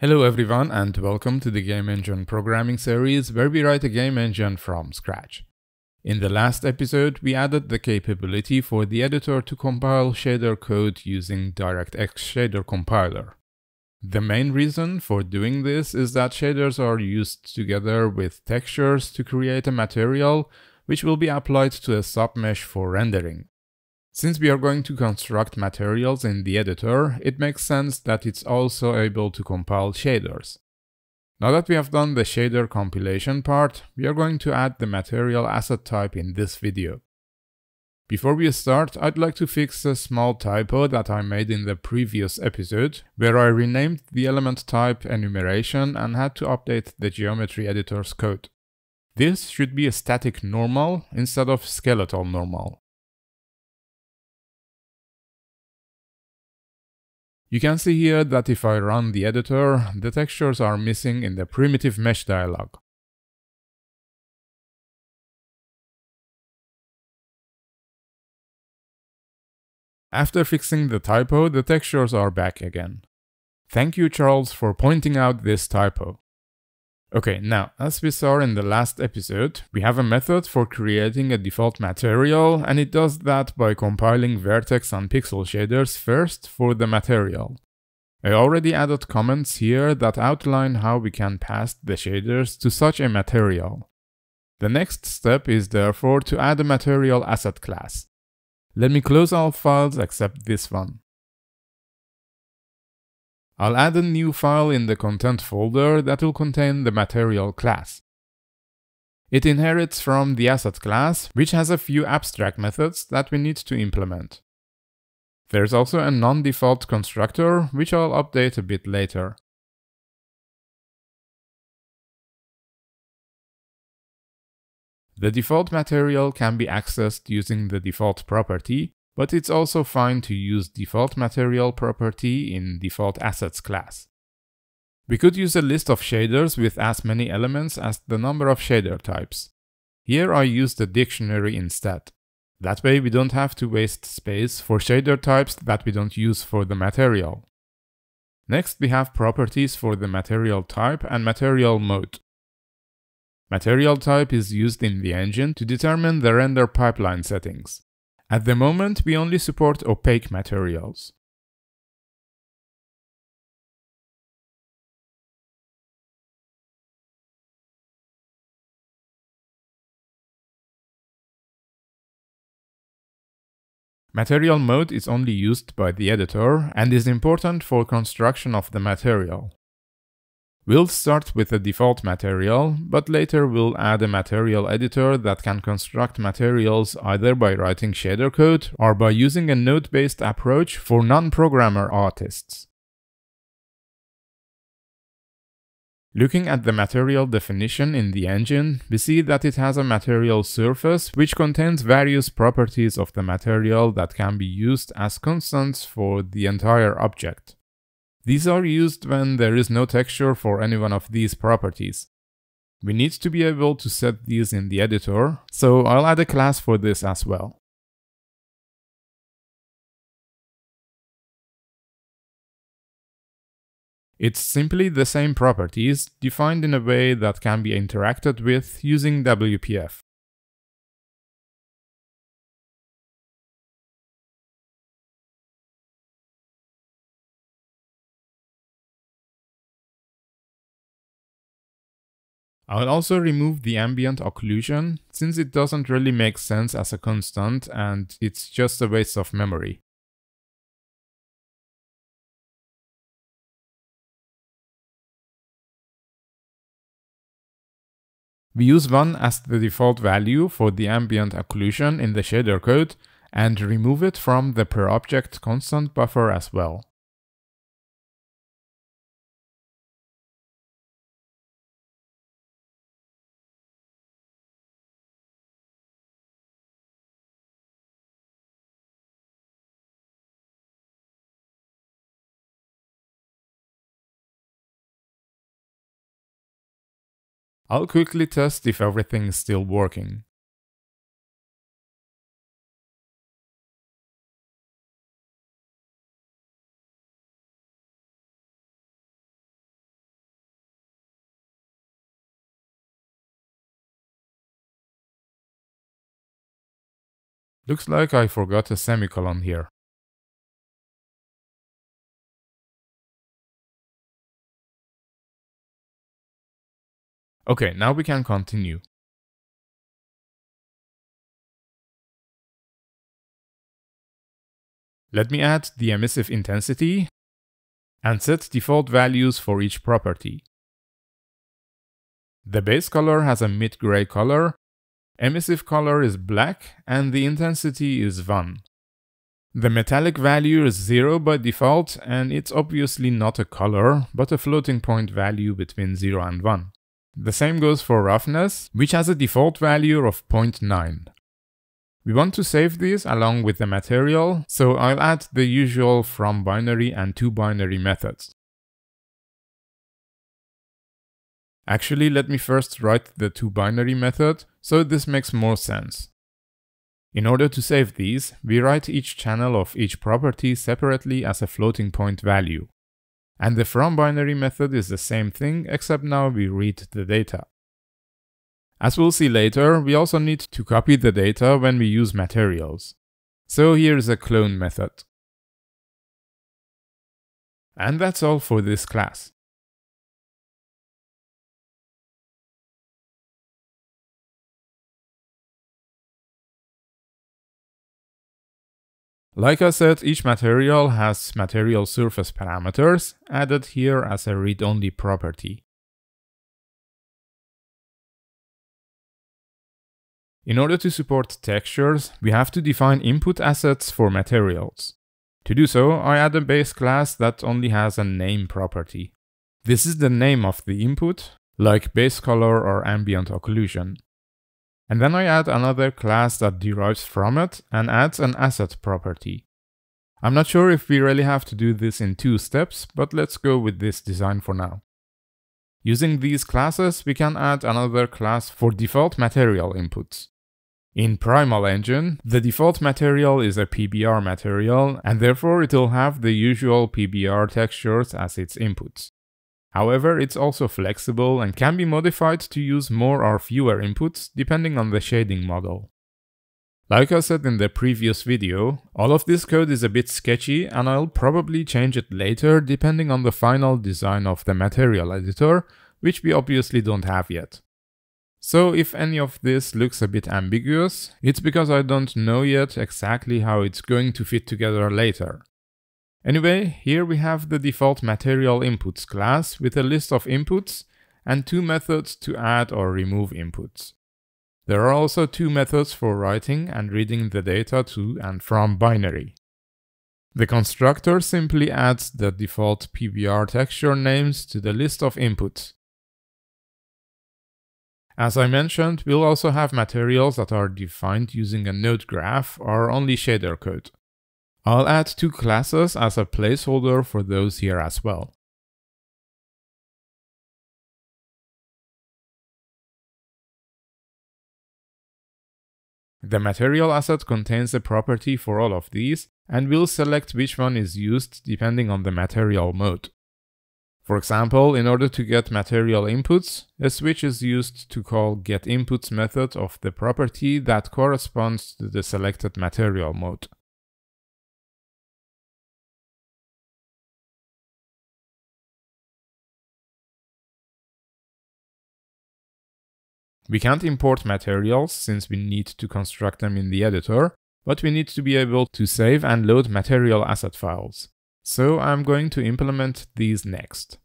Hello everyone and welcome to the Game Engine programming series where we write a game engine from scratch. In the last episode, we added the capability for the editor to compile shader code using DirectX Shader Compiler. The main reason for doing this is that shaders are used together with textures to create a material which will be applied to a submesh for rendering. Since we are going to construct materials in the editor, it makes sense that it's also able to compile shaders. Now that we have done the shader compilation part, we are going to add the material asset type in this video. Before we start, I'd like to fix a small typo that I made in the previous episode, where I renamed the element type enumeration and had to update the geometry editor's code. This should be a static normal instead of skeletal normal. You can see here that if I run the editor, the textures are missing in the primitive mesh dialog. After fixing the typo, the textures are back again. Thank you Charles for pointing out this typo. Okay, now, as we saw in the last episode, we have a method for creating a default material, and it does that by compiling vertex and pixel shaders first for the material. I already added comments here that outline how we can pass the shaders to such a material. The next step is therefore to add a material asset class. Let me close all files except this one. I'll add a new file in the content folder that will contain the material class. It inherits from the asset class, which has a few abstract methods that we need to implement. There's also a non-default constructor, which I'll update a bit later. The default material can be accessed using the default property, but it's also fine to use default material property in default assets class. We could use a list of shaders with as many elements as the number of shader types. Here I use the dictionary instead. That way we don't have to waste space for shader types that we don't use for the material. Next we have properties for the material type and material mode. Material type is used in the engine to determine the render pipeline settings. At the moment, we only support opaque materials. Material mode is only used by the editor and is important for construction of the material. We'll start with the default material, but later we'll add a material editor that can construct materials either by writing shader code or by using a node-based approach for non-programmer artists. Looking at the material definition in the engine, we see that it has a material surface which contains various properties of the material that can be used as constants for the entire object. These are used when there is no texture for any one of these properties. We need to be able to set these in the editor, so I'll add a class for this as well. It's simply the same properties, defined in a way that can be interacted with using WPF. I'll also remove the ambient occlusion, since it doesn't really make sense as a constant and it's just a waste of memory. We use 1 as the default value for the ambient occlusion in the shader code and remove it from the per object constant buffer as well. I'll quickly test if everything is still working. Looks like I forgot a semicolon here. Okay, now we can continue. Let me add the emissive intensity and set default values for each property. The base color has a mid-gray color, emissive color is black, and the intensity is 1. The metallic value is 0 by default, and it's obviously not a color, but a floating point value between 0 and 1. The same goes for roughness, which has a default value of 0.9. We want to save these along with the material, so I'll add the usual from binary and to binary methods. Actually, let me first write the to binary method, so this makes more sense. In order to save these, we write each channel of each property separately as a floating point value. And the from binary method is the same thing, except now we read the data. As we'll see later, we also need to copy the data when we use materials. So here's a clone method. And that's all for this class. Like I said, each material has material surface parameters added here as a read-only property. In order to support textures, we have to define input assets for materials. To do so, I add a base class that only has a name property. This is the name of the input, like base color or ambient occlusion. And then I add another class that derives from it and adds an asset property. I'm not sure if we really have to do this in two steps, but let's go with this design for now. Using these classes, we can add another class for default material inputs. In Primal Engine, the default material is a PBR material, and therefore it will have the usual PBR textures as its inputs. However, it's also flexible and can be modified to use more or fewer inputs depending on the shading model. Like I said in the previous video, all of this code is a bit sketchy and I'll probably change it later depending on the final design of the material editor, which we obviously don't have yet. So if any of this looks a bit ambiguous, it's because I don't know yet exactly how it's going to fit together later. Anyway, here we have the default material inputs class with a list of inputs and two methods to add or remove inputs. There are also two methods for writing and reading the data to and from binary. The constructor simply adds the default PBR texture names to the list of inputs, as I mentioned, we'll also have materials that are defined using a node graph or only shader code. I'll add two classes as a placeholder for those here as well. The material asset contains a property for all of these, and we'll select which one is used depending on the material mode. For example, in order to get material inputs, a switch is used to call getInputs method of the property that corresponds to the selected material mode. We can't import materials since we need to construct them in the editor, but we need to be able to save and load material asset files. So I'm going to implement these next.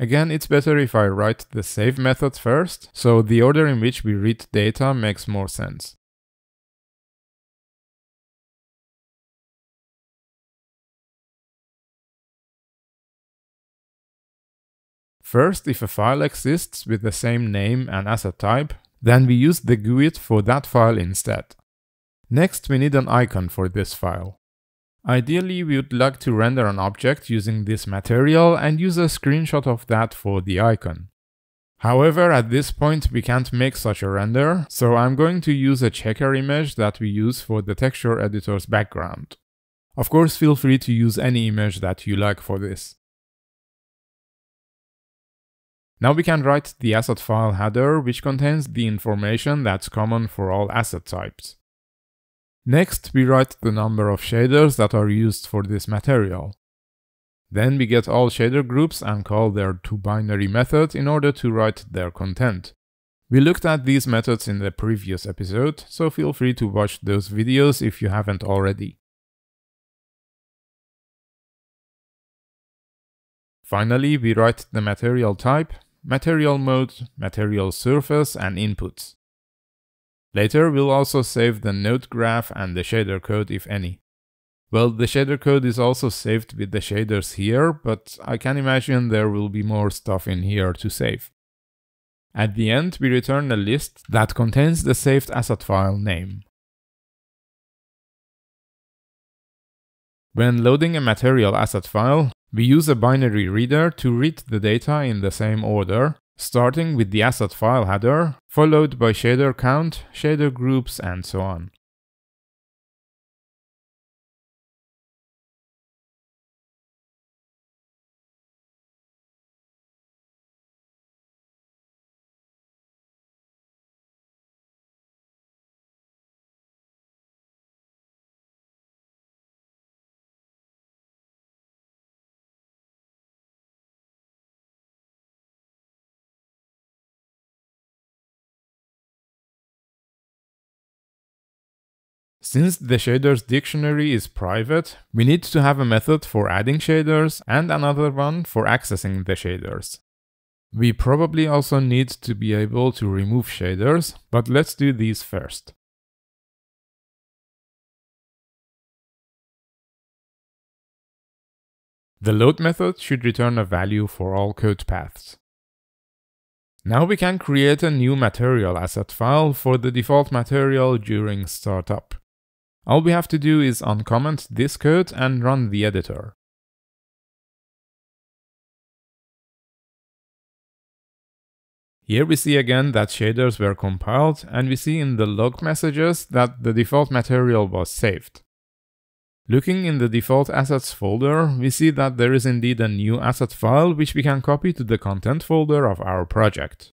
Again, it's better if I write the save method first, so the order in which we read data makes more sense. First, if a file exists with the same name and asset type, then we use the GUID for that file instead. Next, we need an icon for this file. Ideally, we would like to render an object using this material and use a screenshot of that for the icon. However, at this point we can't make such a render, so I'm going to use a checker image that we use for the texture editor's background. Of course, feel free to use any image that you like for this. Now we can write the asset file header, which contains the information that's common for all asset types. Next, we write the number of shaders that are used for this material. Then we get all shader groups and call their toBinary method in order to write their content. We looked at these methods in the previous episode, so feel free to watch those videos if you haven't already. Finally, we write the material type, material mode, material surface, and inputs. Later, we'll also save the node graph and the shader code if any. Well, the shader code is also saved with the shaders here, but I can imagine there will be more stuff in here to save. At the end, we return a list that contains the saved asset file name. When loading a material asset file, we use a binary reader to read the data in the same order, starting with the asset file header, followed by shader count, shader groups, and so on. Since the shaders dictionary is private, we need to have a method for adding shaders and another one for accessing the shaders. We probably also need to be able to remove shaders, but let's do these first. The load method should return a value for all code paths. Now we can create a new material asset file for the default material during startup. All we have to do is uncomment this code and run the editor. Here we see again that shaders were compiled and we see in the log messages that the default material was saved. Looking in the default assets folder, we see that there is indeed a new asset file which we can copy to the content folder of our project.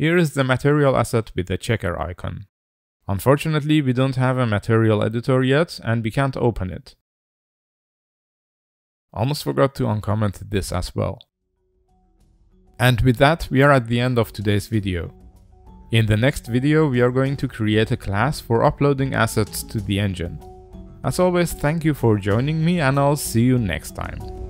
Here is the material asset with the checker icon. Unfortunately, we don't have a material editor yet and we can't open it. Almost forgot to uncomment this as well. And with that, we are at the end of today's video. In the next video, we are going to create a class for uploading assets to the engine. As always, thank you for joining me and I'll see you next time.